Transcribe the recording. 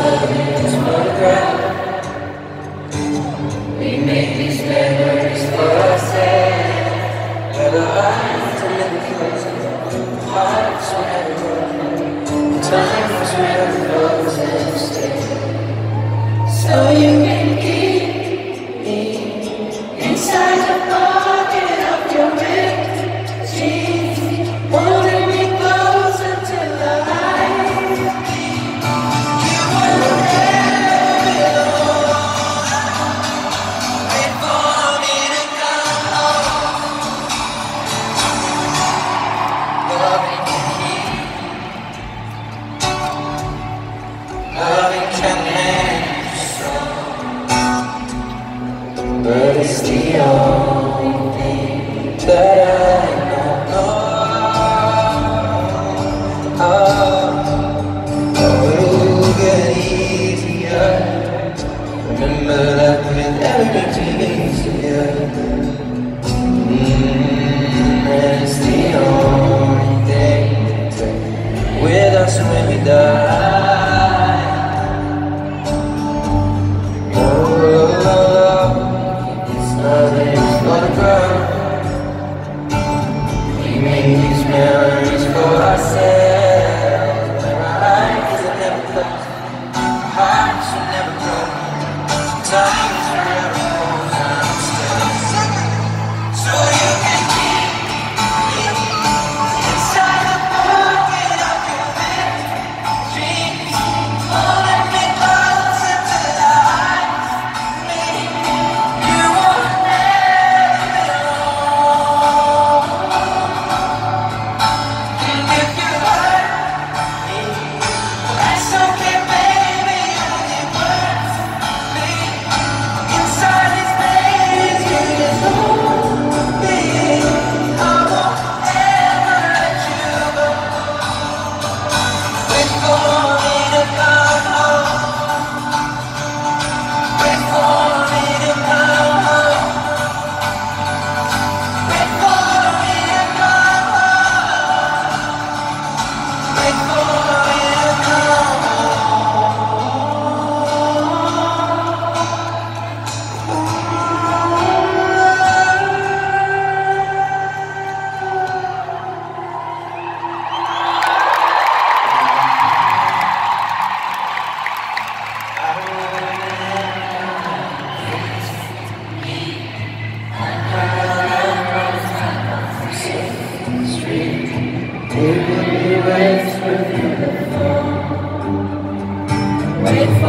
It's my breath. But it's the only thing that I know. Oh, it'll get easier. Remember that with everything